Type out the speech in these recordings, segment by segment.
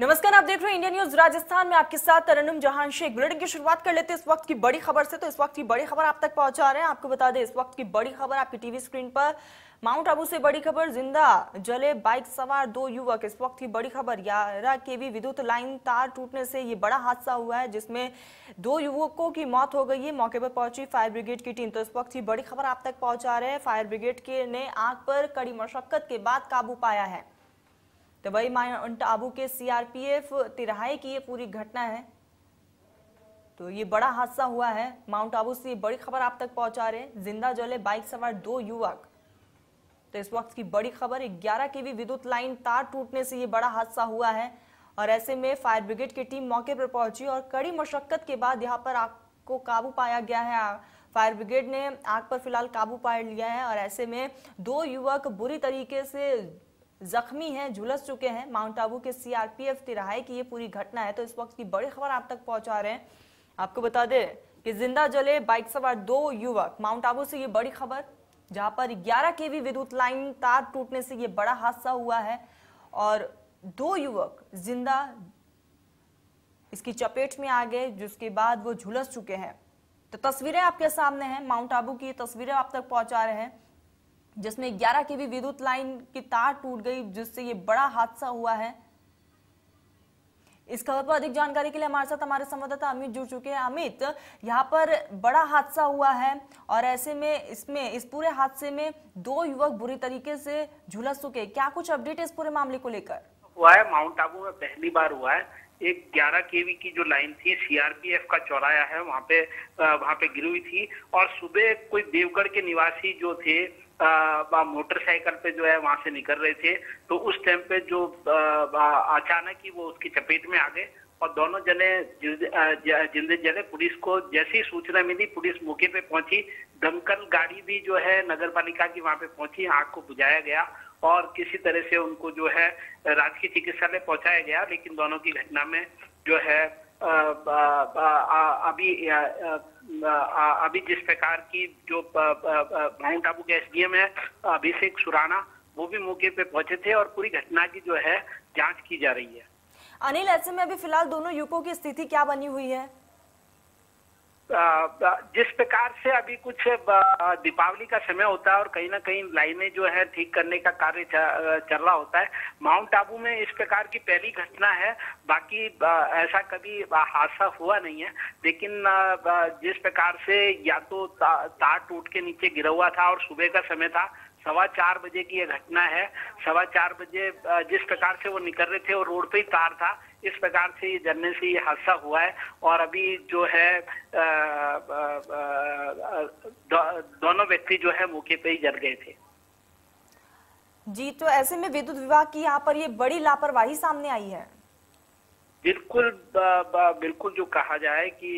नमस्कार, आप देख रहे हैं इंडिया न्यूज़ राजस्थान में आपके साथ तरन्नुम जहान शेख। बुलेटिन की शुरुआत कर लेते हैं इस वक्त की बड़ी खबर से। तो इस वक्त की बड़ी खबर आप तक पहुँचा रहे हैं। आपको बता दें, इस वक्त की बड़ी खबर आपकी टीवी स्क्रीन पर। माउंट आबू से बड़ी खबर, ज़िंदा जले बाइक सवार दो युवक। इस वक्त की बड़ी खबर ग्यारह केवी विद्युत लाइन तार टूटने से ये बड़ा हादसा हुआ है, जिसमें दो युवकों की मौत हो गई है। मौके पर पहुँची फायर ब्रिगेड की टीम। तो इस वक्त की बड़ी खबर आप तक पहुँचा रहे हैं। फायर ब्रिगेड के ने आग पर कड़ी मशक्कत के बाद काबू पाया है। तो वही माउंट आबू के सीआरपीएफ तिराहे की ये पूरी घटना है। तो ये बड़ा हादसा हुआ है। माउंट आबू से ये बड़ी खबर आप तक पहुँचा रहे हैं। ज़िंदा जले बाइक सवार दो युवक। तो इस वक्त की बड़ी खबर 11 के भी विद्युत लाइन तार टूटने से ये बड़ा हादसा हुआ है और ऐसे में फायर ब्रिगेड की टीम मौके पर पहुँची और कड़ी मशक्कत के बाद यहाँ पर आग को काबू पाया गया है। फायर ब्रिगेड ने आग पर फ़िलहाल काबू पा लिया है और ऐसे में दो युवक बुरी तरीके से जख्मी हैं, झुलस चुके हैं। माउंट आबू के सीआरपीएफ तिराहे की ये पूरी घटना है तो इस वक्त की बड़ी खबर आप तक पहुँचा रहे हैं। आपको बता दें कि ज़िंदा जले बाइक सवार दो युवक। माउंट आबू से ये बड़ी खबर, जहाँ पर 11 केवी विद्युत लाइन तार टूटने से ये बड़ा हादसा हुआ है, और दो युवक ज़िंदा इसकी चपेट में आ गए, जिसके बाद वो झुलस चुके हैं। तो तस्वीरें आपके सामने हैं, माउंट आबू की तस्वीरें आप तक पहुँचा रहे हैं। जिसमें 11 की भी विद्युत लाइन की तार टूट गई, जिससे ये बड़ा हादसा हुआ है। इस खबर पर अधिक जानकारी के लिए हमारे साथ हमारे संवाददाता अमित जुड़ चुके हैं। अमित, यहाँ पर बड़ा हादसा हुआ है और ऐसे में इसमें, इस पूरे हादसे में दो युवक बुरी तरीके से झुलस चुके क्या कुछ अपडेट है इस पूरे मामले को लेकर? हुआ है, माउंट आबू में पहली बार हुआ है। एक 11 केवी की जो लाइन थी सीआरपीएफ का चौराया है, वहाँ पे वहाँ पे गिरी हुई थी। और सुबह कोई देवगढ़ के निवासी जो थे मोटरसाइकिल पे जो है वहाँ से निकल रहे थे तो उस टाइम पे जो अचानक ही वो उसकी चपेट में आ गए और दोनों जने जिंदे जले पुलिस को जैसी सूचना मिली, पुलिस मौके पे पहुँची। दमकल गाड़ी भी जो है नगर पालिका की वहाँ पे पहुँची, आग को बुझाया गया और किसी तरह से उनको जो है, राजकीय चिकित्सालय पहुँचाया गया, लेकिन दोनों की घटना में जो है अभी अभी जिस प्रकार की जो माउंट आबू के एसडीएम है, अभिषेक सुराना, वो भी मौके पे पहुँचे थे और पूरी घटना की जो है, जाँच की जा रही है। अनिल, ऐसे में अभी फ़िलहाल दोनों युवकों की स्थिति क्या बनी हुई है? जिस प्रकार से अभी कुछ दीपावली का समय होता है और कहीं ना कहीं लाइनें जो है ठीक करने का कार्य चल रहा होता है। माउंट आबू में इस प्रकार की पहली घटना है। बाकी ऐसा कभी हादसा हुआ नहीं है। लेकिन जिस प्रकार से या तो तार टूट के नीचे गिरा हुआ था और सुबह का समय था सवा चार बजे की यह घटना है। सवा चार बजे जिस प्रकार से वो निकल रहे थे और रोड पे ही तार था। इस प्रकार से ये जलने से ये हादसा हुआ है और अभी जो है दो, दोनों व्यक्ति जो है मौके पे ही जल गए थे। जी तो ऐसे में विद्युत विभाग की यहाँ पर ये बड़ी लापरवाही सामने आई है। बिल्कुल बिल्कुल जो कहा जाए कि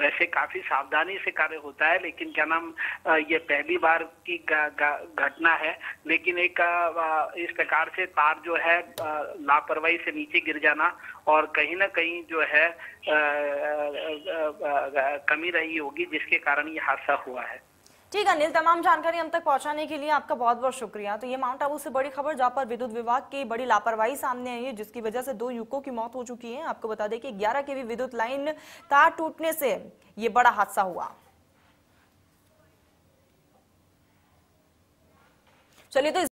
वैसे काफ़ी सावधानी से कार्य होता है, लेकिन क्या नाम ये पहली बार की घटना है, लेकिन एक इस प्रकार से तार जो है लापरवाही से नीचे गिर जाना और कहीं ना कहीं जो है कमी रही होगी, जिसके कारण ये हादसा हुआ है। ठीक है, अनिल, तमाम जानकारी हम तक पहुँचाने के लिए आपका बहुत बहुत शुक्रिया। तो ये माउंट आबू से बड़ी खबर, जहाँ पर विद्युत विभाग की बड़ी लापरवाही सामने आई है, जिसकी वजह से दो युवकों की मौत हो चुकी है। आपको बता दें कि 11 के भी विद्युत लाइन तार टूटने से ये बड़ा हादसा हुआ। चलिए तो